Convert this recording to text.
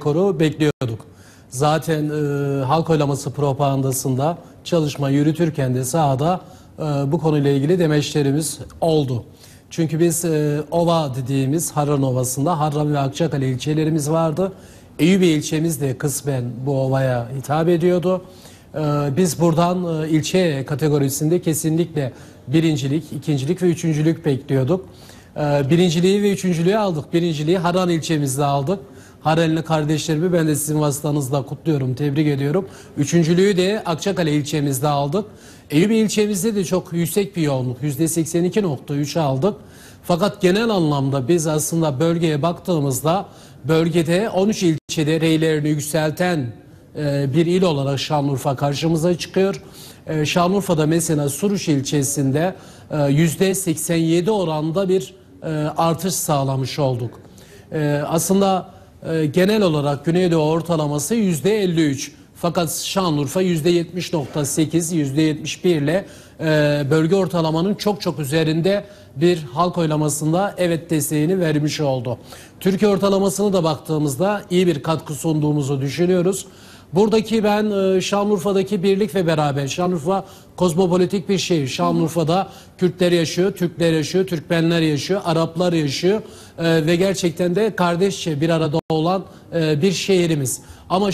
rekoru bekliyorduk. Zaten e, halk oylaması propagandasında çalışma yürütürken de sahada e, bu konuyla ilgili demeçlerimiz oldu. Çünkü biz e, Ova dediğimiz Harran Ovası'nda Harran ve Akçakale ilçelerimiz vardı. Eyüp ilçemiz de kısmen bu ovaya hitap ediyordu. E, biz buradan e, ilçe kategorisinde kesinlikle birincilik, ikincilik ve üçüncülük bekliyorduk. E, birinciliği ve üçüncülüğü aldık. Birinciliği Harran ilçemizde aldık. Harelli kardeşlerimi ben de sizin vasıtanızla kutluyorum, tebrik ediyorum. Üçüncülüğü de Akçakale ilçemizde aldık. Eyüp ilçemizde de çok yüksek bir yoğunluk, %82.3 aldık. Fakat genel anlamda biz aslında bölgeye baktığımızda bölgede 13 ilçede reylerini yükselten e, bir il olarak Şanlıurfa karşımıza çıkıyor. E, Şanlıurfa'da mesela Suruç ilçesinde e, %87 oranda bir artış sağlamış olduk. Aslında genel olarak Güneydoğu ortalaması %53. Fakat Şanlıurfa %70.8, %71 ile bölge ortalamanın çok çok üzerinde bir halk oylamasında evet desteğini vermiş oldu. Türkiye ortalamasını da baktığımızda iyi bir katkı sunduğumuzu düşünüyoruz. Buradaki ben e, Şanlıurfa'daki birlik ve beraber Şanlıurfa kozmopolitik bir şehir. Şanlıurfa'da Kürtler yaşıyor, Türkler yaşıyor, Türkmenler yaşıyor, Araplar yaşıyor e, ve gerçekten de kardeşçe bir arada olan e, bir şehrimiz. Ama